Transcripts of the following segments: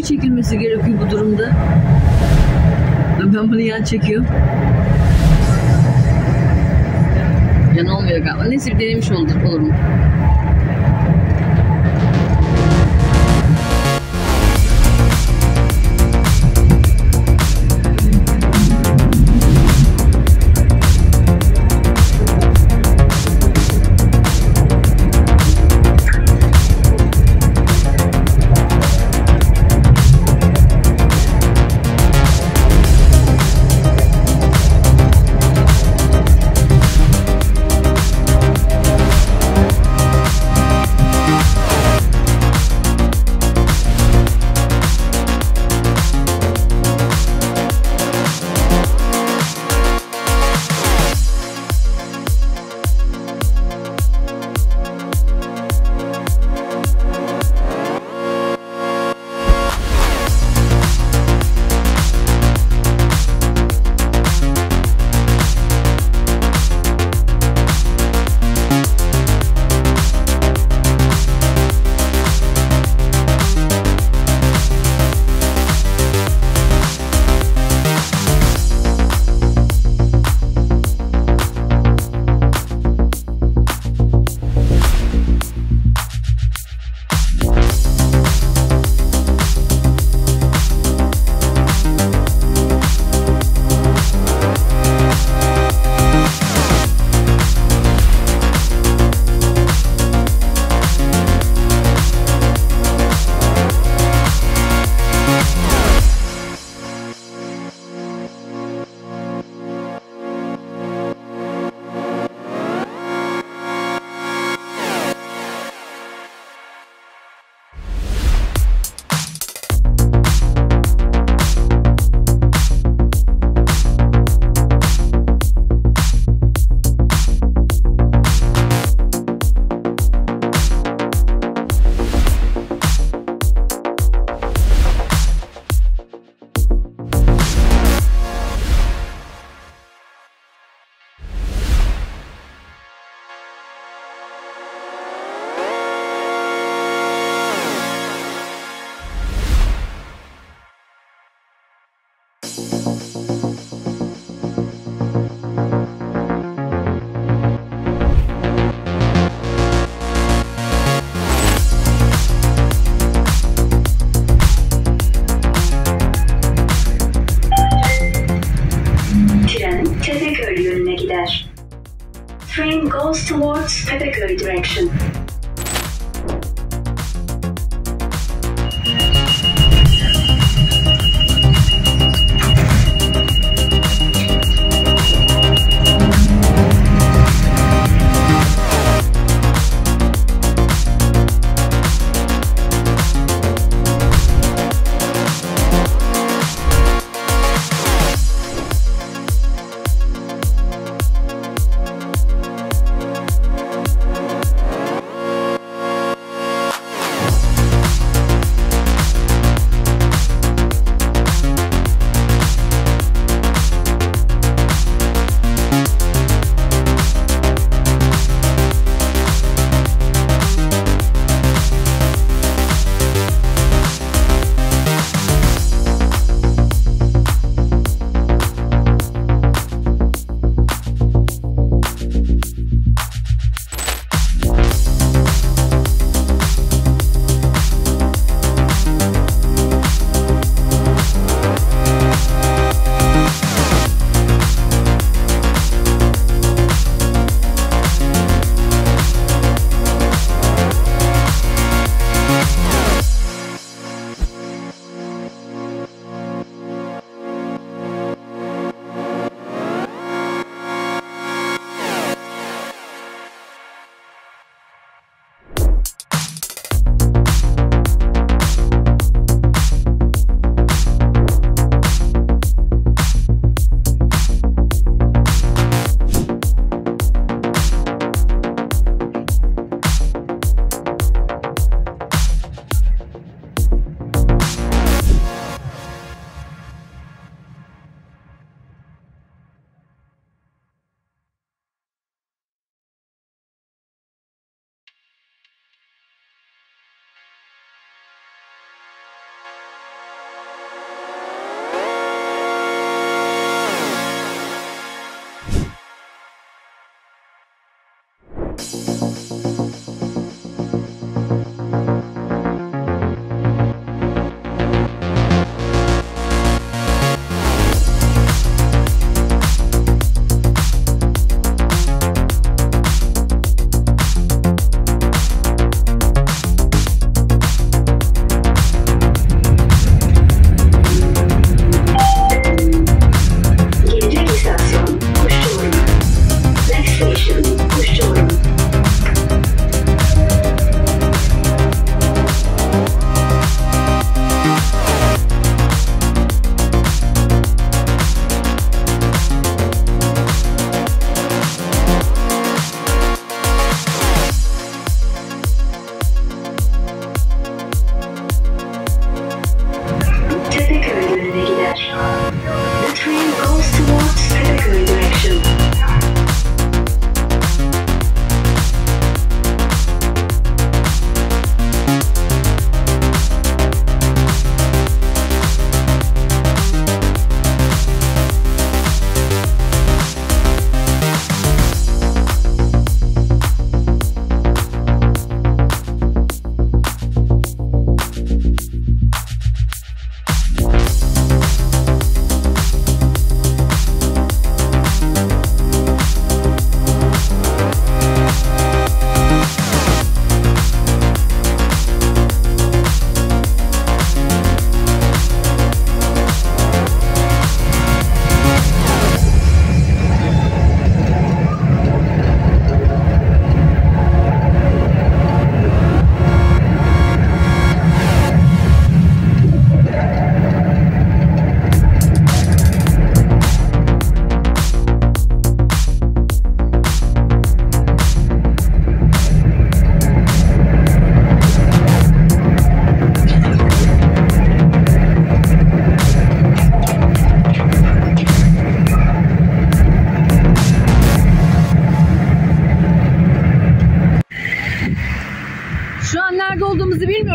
mü çekilmesi gerekiyor bu durumda? Ben bunu yan çekiyorum. Yan olmuyor galiba. Neyse bir denemiş olur, olur mu? specific direction. Música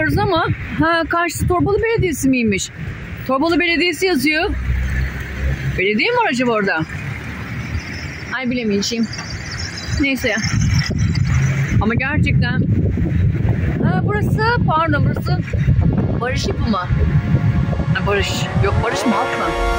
bilmiyoruz ama ha, karşısı Torbalı Belediyesi miymiş? Torbalı Belediyesi yazıyor. Belediye mi var acaba orada? Ay bilemeyeceğim. Neyse. Ama gerçekten ha, burası pardon burası Barış? Ha, Barış. Yok Barış mı Halk?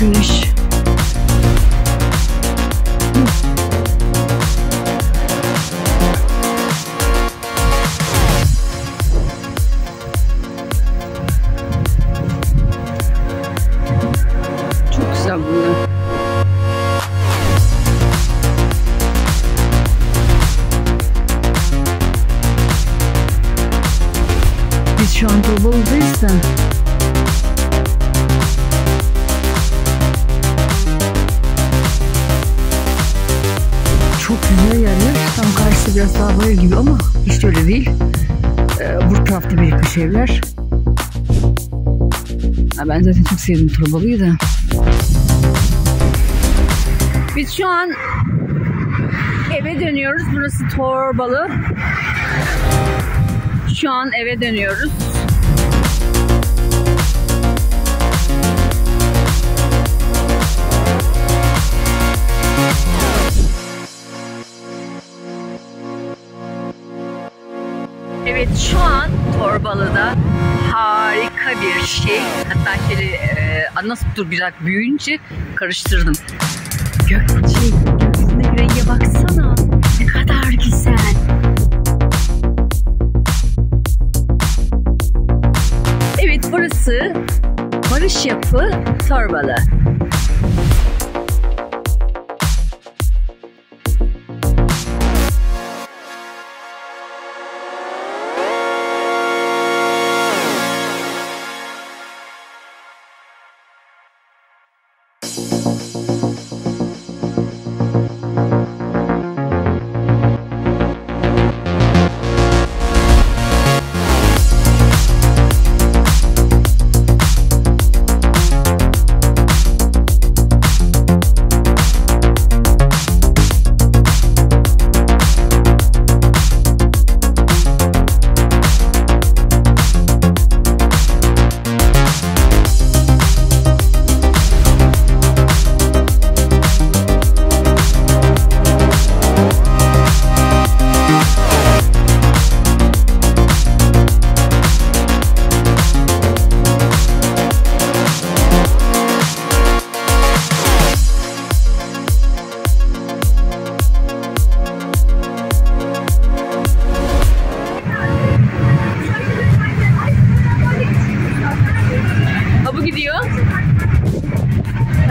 Ve çok güzel bunlar. Biz şu an Torbalı'dayız da. Öyle değil. Ee, bu bir yakış evler. Ha, ben zaten çok sevdim Torbalı'yı da. Biz şu an eve dönüyoruz. Burası Torbalı. Şu an eve dönüyoruz. Evet şu an Torbalı'da harika bir şey. Hatta şöyle e, nasıl dur güzel büyüyünce karıştırdım. Gökçe gökyüzündeki renge baksana. Ne kadar güzel. Evet burası Barış Yapı Torbalı.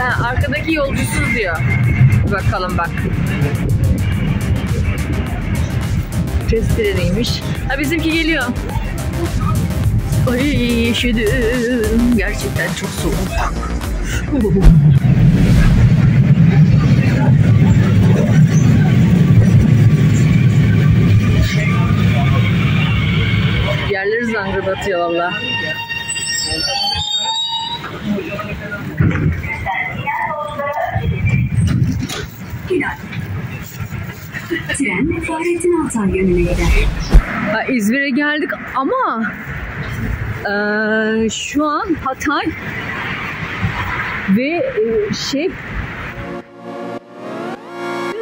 Ha, arkadaki yolcusuz diyor. Bakalım bak. Test treniymiş. Ha bizimki geliyor. Ay üşüdüm. Gerçekten çok soğuk. Yerleri zangırdatıyor valla. Tren Fahrettin Altan yönüne gider. İzmir'e geldik ama eee, şu an Hatay ve eee, şey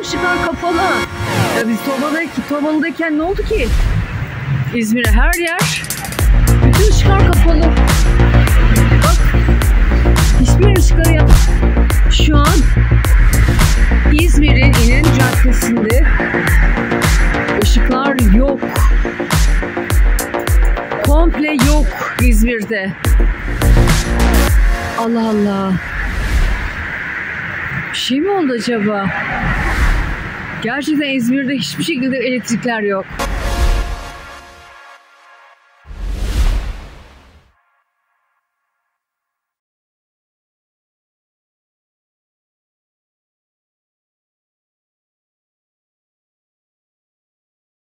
ışıklar kapalı. Ya biz Torbalı'dayken, Torbalı'dayken ne oldu ki? İzmir'e her yer bütün ışıklar kapalı. Bak hiçbir ışıkları yok. Şu an İzmir'in İnönü Caddesi'nde ışıklar yok. Komple yok İzmir'de. Allah Allah. Bir şey mi oldu acaba? Gerçekten İzmir'de hiçbir şekilde elektrikler yok.